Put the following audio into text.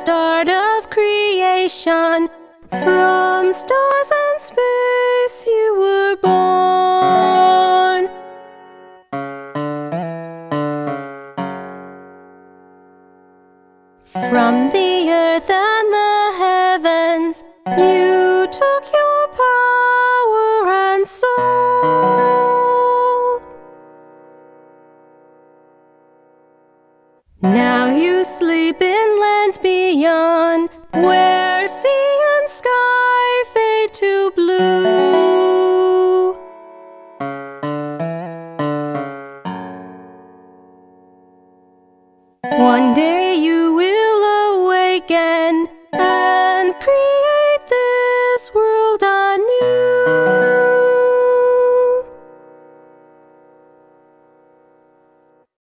start of creation. From stars and space you were born. From the earth and the heavens, you took your power and soul. Now you sleep in lands beyond, where sea and sky fade to blue. One day you